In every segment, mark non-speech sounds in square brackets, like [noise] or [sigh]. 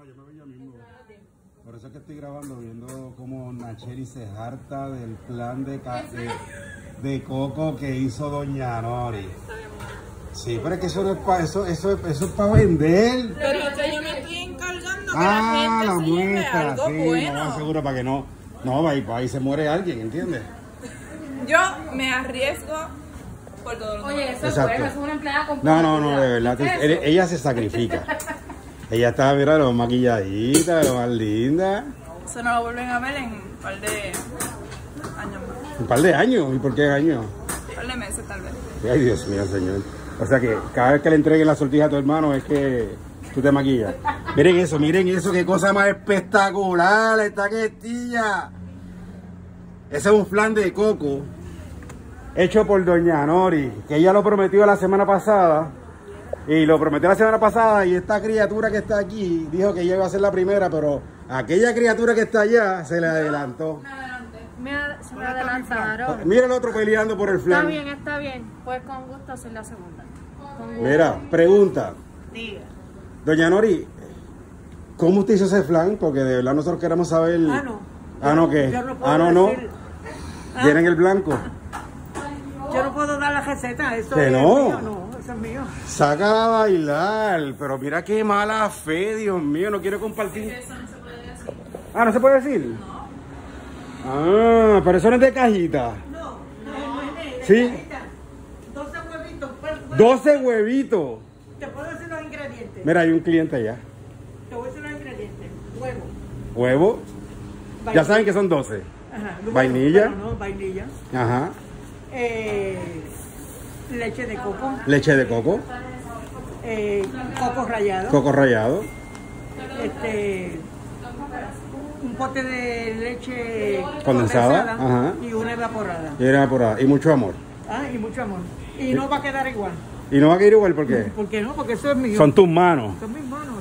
No, yo me mismo. Por eso es que estoy grabando, viendo cómo Nacheli se harta del plan de, de, de coco que hizo Doña Nori. Sí, pero es que eso no es para eso, eso, es- eso es para vender. Pero es que yo me estoy encargando que Ah, la la gente se lleve muestra, algo sí, bueno. no, seguro para que no, no, va y, ahí se muere alguien, ¿entiendes? Yo me arriesgo por todo lo Oye, que eso es Exacto. bueno, eso es una empleada con No, no, no, de verdad, ella se sacrifica. [laughs] Ella está, mira, lo más maquilladita, lo más linda. Eso no lo vuelven a ver en un par de años más. Un par de años, ¿y por qué años? Un par de meses tal vez. Ay, Dios mío, señor. O sea que cada vez que le entreguen la sortija a tu hermano es que tú te maquillas. Miren eso, miren eso, qué cosa más espectacular esta questilla. Ese es un flan de coco hecho por Doña Nori, que ella lo prometió la semana pasada. Y lo prometió la semana pasada y esta criatura que está aquí dijo que ella iba a ser la primera, pero aquella criatura que está allá se le adelantó. Me ad- se me adelantaron. Mira el otro peleando por el Está flan. bien, está bien. Pues con gusto hacer la segunda. Mira, pregunta. Diga. Doña Nori, ¿cómo usted hizo ese flan? Porque de verdad nosotros queremos saber. Ah, no. Ah, no, ¿qué? Yo no puedo ah, no, no. decir- Ah. Tienen el blanco. Yo no puedo dar la receta, eso Que es no. mío, no, mío. Sácala a bailar. Pero mira qué mala fe, Dios mío. No quiero compartir. Ah, ¿no se puede decir? Ah, pero eso no es de cajita. No, no, no, ¿Sí? Ahí está. 12 huevitos. pero- 12 huevitos. Te puedo decir los ingredientes. Mira, hay un cliente allá. Te voy a decir los ingredientes. Huevo. Huevo. Ya vainilla. saben que son 12. Ajá, vainilla. bueno, no, vainilla. Ajá. Eh, leche de coco. Leche de coco. Eh, coco rallado. Coco rallado. este un pote de leche Condensada, ajá. y una evaporada. Y era por ahí. Y mucho amor. Ah, y mucho amor. Y no va a quedar igual. Y no va a quedar igual porque ¿Por qué no? Porque eso es mío. son tus manos. Son mis manos.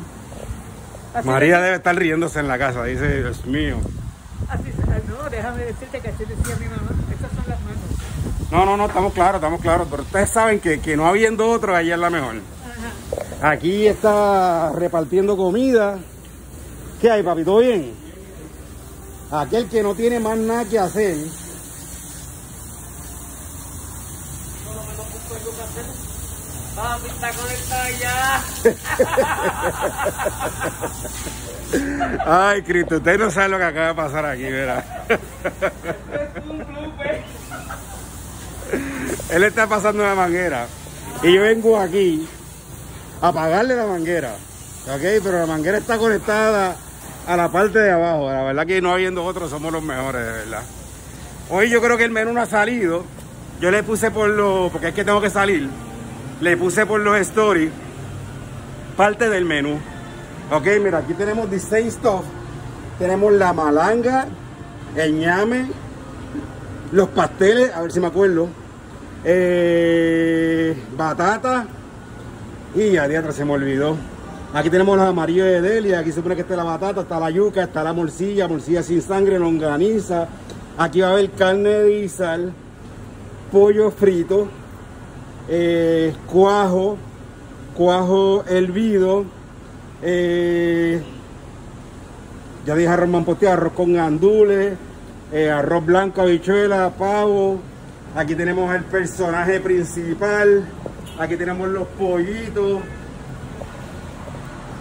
Así María de- debe estar riéndose en la casa, dice, Dios mío. así se- ah, no, déjame decirte que así decía mi mamá. Estas son las manos. No, no, no, estamos claros, estamos claros. Pero ustedes saben que, que no habiendo otro, ella es la mejor. Ajá. Aquí está repartiendo comida. ¿Qué hay, papi? ¿Todo bien? Aquel que no tiene más nada que hacer. Papi, está conectado ya. [laughs] Ay, Cristo, usted no sabe lo que acaba de pasar aquí, ¿verdad? [laughs] Él está pasando la manguera. Y yo vengo aquí a apagarle la manguera. ¿Ok? Pero la manguera está conectada a la parte de abajo. La verdad que no habiendo otros somos los mejores, de verdad. Hoy yo creo que el menú no ha salido. Yo le puse por los... Porque es que tengo que salir. Le puse por los stories parte del menú. Ok, mira, aquí tenemos same stuff. Tenemos la malanga, el ñame, los pasteles, a ver si me acuerdo. Eh, batata y ya de atrás se me olvidó. Aquí tenemos los amarillos de Delia, aquí se supone que está la batata, está la yuca, está la morcilla, morcilla sin sangre, longaniza. Aquí va a haber carne de guisal, pollo frito, eh, cuajo, cuajo hervido, eh, ya dije arroz mamposteado, arroz con gandules, eh, arroz blanco, habichuela, pavo. Aquí tenemos el personaje principal. Aquí tenemos los pollitos.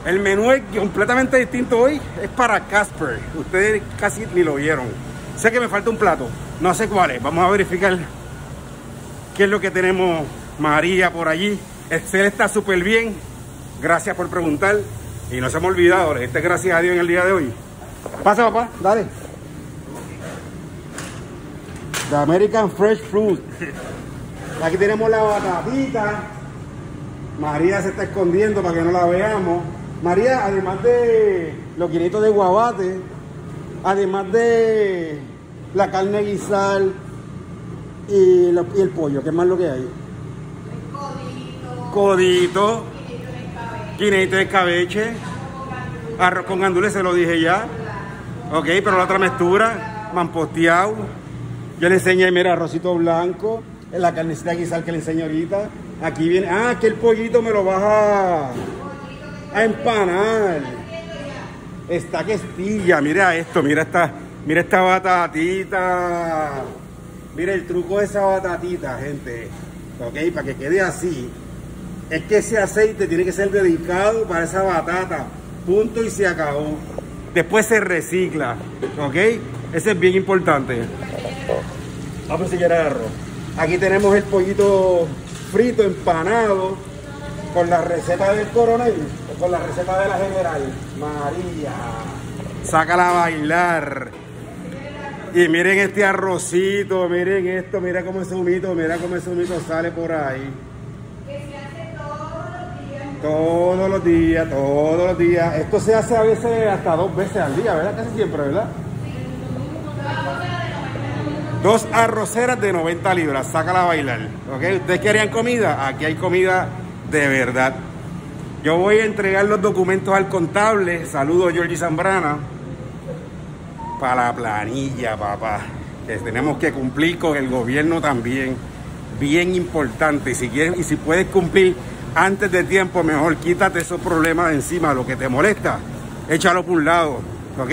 El menú es completamente distinto hoy. Es para Casper. Ustedes casi ni lo vieron. Sé que me falta un plato. No sé cuál es. Vamos a verificar qué es lo que tenemos María por allí. Excel está súper bien. Gracias por preguntar. Y no se me ha olvidado, le diste gracias a Dios en el día de hoy. Pasa, papá, dale. The American Fresh Fruit. Aquí tenemos la batatita. María se está escondiendo para que no la veamos. María, además de los quinitos de guabate, además de la carne guisal y, lo- y el pollo, ¿qué más lo que hay? Codito, quinito de escabeche, arroz con gandules, se lo dije ya. Ok, pero la otra mezcla, mamposteado. Yo le enseñé, mira, arrocito blanco, la carnecita guisal que le enseño ahorita. Aquí viene, ah, que el pollito me lo vas a, empanar. Está que mira esto, mira esta, mira esta batatita. Mira el truco de esa batatita, gente. Ok, para que quede así. Es que ese aceite tiene que ser dedicado para esa batata. Punto y se acabó. Después se recicla. Ok, ese es bien importante. Vamos a seguir arroz. Aquí tenemos el pollito frito, empanado, con la receta del coronel, con la receta de la general. María. Sácala a bailar. Y miren este arrocito, miren esto, mira cómo ese humito, mira cómo ese humito sale por ahí. Todos los días, todos los días. Esto se hace a veces hasta dos veces al día, ¿verdad? Casi siempre, ¿verdad? Dos arroceras de 90 libras, sácala a bailar. ¿Ok? ¿Ustedes querían comida? Aquí hay comida de verdad. Yo voy a entregar los documentos al contable. Saludo a Georgie Zambrana. Para la planilla, papá. Que tenemos que cumplir con el gobierno también. Bien importante. Y si, quieren, y si puedes cumplir antes de tiempo, mejor quítate esos problemas de encima, lo que te molesta. Échalo por un lado. ¿Ok?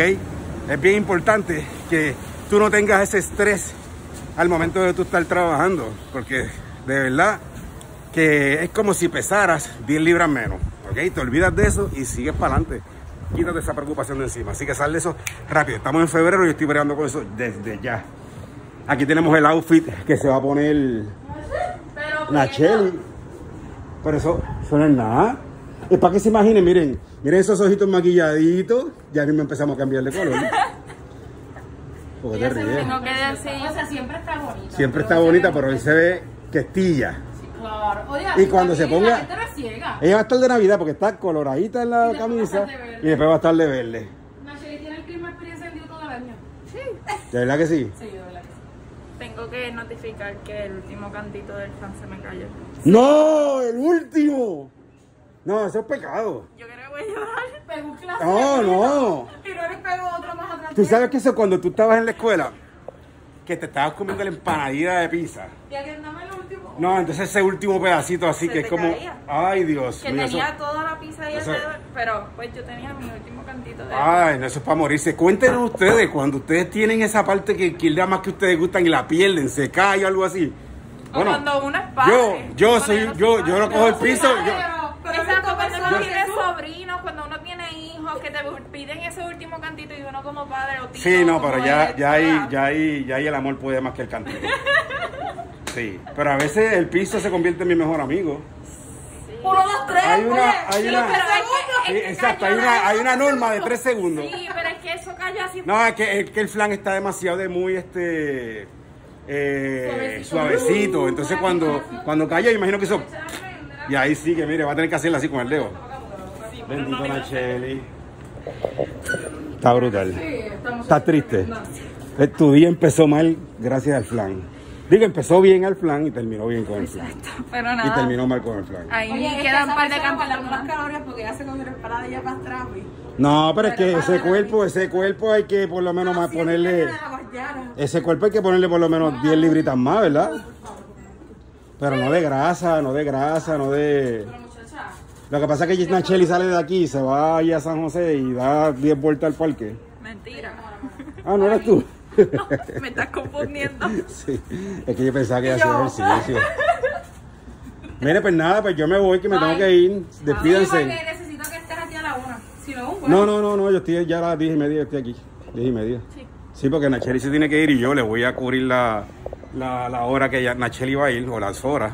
Es bien importante que tú no tengas ese estrés al momento de tú estar trabajando, porque de verdad que es como si pesaras 10 libras menos, ¿ok? Te olvidas de eso y sigues para adelante. Quítate esa preocupación de encima. Así que sal de eso rápido. Estamos en febrero y estoy bregando con eso desde ya. Aquí tenemos el outfit que se va a poner Nacheli. Pero eso, eso no es nada. Es para que se imaginen, miren, miren esos ojitos maquilladitos. Ya mismo empezamos a cambiar de color. Porque te ríes. Tengo que decir, o sea, siempre está bonita. Siempre está bonita, pero hoy se ve que estilla. Claro. Oye, Y cuando se ponga- La gente no es ciega. Ella va a estar de Navidad porque está coloradita en la Y después va a camisa estar de verde. y después va a estar de verde. Nacheli tiene el clima experiencia encendido todo el año. Sí. ¿De verdad que sí? Sí, de verdad que sí. Tengo que notificar que el último cantito del fan se me cayó. ¡No! ¡El último! No, eso es pecado. Yo creo que voy a llorar. Pegó un clase. No, no. Y no le pego otro más atrás. Tú sabes que eso cuando tú estabas en la escuela, que te estabas comiendo la empanadilla de pizza. Y el último. No, entonces ese último pedacito así Se que es como. caía. Ay, Dios Que eso- tenía toda la pizza ahí eso- alrededor, pero pues yo tenía mi último cantito de... Ay, no, eso es para morirse. Cuéntenos ustedes, cuando ustedes tienen esa parte que, que más que ustedes gustan y la pierden, se cae o algo así. O cuando uno es padre. yo, yo Bueno, soy, yo, soy yo lo cojo el piso. yo- pero- Pero Exacto, tú cuando como uno padre, tiene tú- sobrinos, cuando uno tiene hijos, que te piden ese último cantito y uno como padre o tío. Sí, no, pero ya, ya ahí, ya ahí, ya ahí el amor puede más que el cantito. [laughs] Sí, pero a veces el piso se convierte en mi mejor amigo. Uno, dos, tres. Hay una, oye. hay una, sí, exacto, hay una, hay una norma de tres segundos. Sí, pero es que eso cayó así. No, es que, es que el flan está demasiado de muy este eh, Suavecito. suavecito. Entonces cuando, cuando cayó, imagino que eso. Y ahí sí que mire, va a tener que hacerlo así con el dedo. Bendito Nacheli. Está brutal. Está triste. Eh, Tu día empezó mal gracias al flan. Digo, empezó bien al flan y terminó bien con el flan. Pero Y nada. terminó mal con el flan. Ahí Oye, quedan un par de guardar más. calorías porque ya se comió la empanada y ya para atrás. No, pero es que ese cuerpo, ese cuerpo hay que por lo menos más ponerle. Ese cuerpo hay que ponerle por lo menos 10 libritas más, ¿verdad? Pero no de grasa, no de grasa, no de... Lo que pasa es que Nacheli sale de aquí, se va a San José y da 10 vueltas al parque. Mentira. Ah, ¿no eres tú? Me estás confundiendo. [laughs] sí, es que yo pensaba que iba a hacer ejercicio. Mire, pues nada, pues yo me voy, que me tengo que ir. Despídense. necesito que estés aquí a la una. Si no, No, no, no, no, yo estoy ya a las 10 y media, estoy aquí. 10 y media. Sí. porque Nacheli se tiene que ir y yo le voy a cubrir la, la, la hora que Nacheli va a ir, o las horas.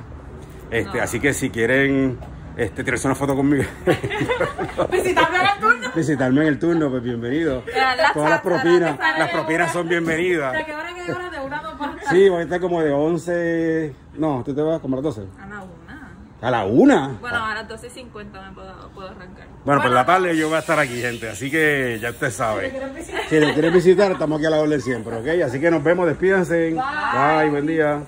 Este, Así que si quieren este, tirarse una foto conmigo, [laughs] Visitarme en el turno. visitarme en el turno, pues bienvenido. La Todas las propinas, la las propinas son bienvenidas. ¿De qué hora que hora? De una a dos para Sí, voy a estar como de 11. No, tú te vas como a las 12. A la una. A la una. Bueno, a las 12.50 me puedo, puedo arrancar. Bueno, por la tarde yo voy a estar aquí, gente. Así que ya usted sabe. Si lo quieres visitar, estamos aquí a la orden siempre, ¿ok? Así que nos vemos, despídense. Bye, buen día.